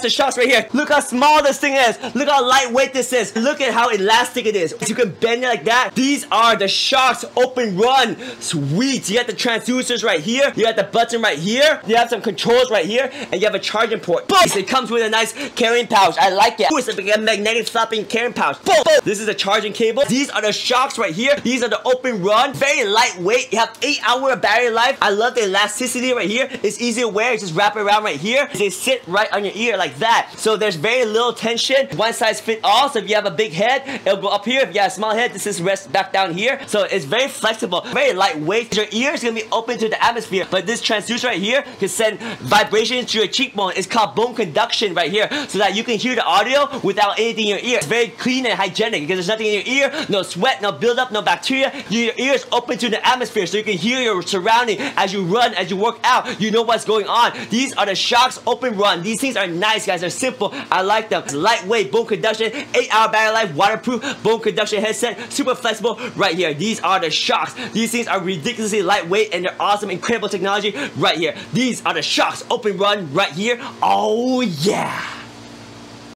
that's the Shokz right here. Look how small this thing is. Look how lightweight this is. Look at how elastic it is. You can bend it like that. These are the Shokz Open Run. Sweet. You got the transducers right here. You got the button right here. You have some controls right here. And you have a charging port. Boom. It comes with a nice carrying pouch. I like it. Ooh, it's a magnetic flapping carrying pouch. Boom. Boom. This is a charging cable. These are the Shokz right here. These are the Open Run. Very lightweight. You have 8 hour battery life. I love the elasticity right here. It's easy to wear. Just wrap it around right here. They sit right on your ear like that. So there's very little tension. One size fit all. So if you have a big head, it'll go up here. If you have a small head, this is rest back down here. So it's very flexible, very lightweight. Your ear is gonna be open to the atmosphere, but this transducer right here can send vibrations to your cheekbone. It's called bone conduction right here, so that you can hear the audio without anything in your ear. It's very clean and hygienic because there's nothing in your ear, no sweat, no buildup, no bacteria. Your ear is open to the atmosphere, so you can hear your surrounding as you run, as you work out. You know what's going on. These are the Shokz Open Run. These things are nice, guys. They're simple. I like them. Lightweight, bone conduction, 8-hour battery life, waterproof, bone conduction headset, super flexible right here. These are the Shokz. These things are ridiculously lightweight and they're awesome, incredible technology right here. These are the Shokz. Open Run right here. Oh yeah.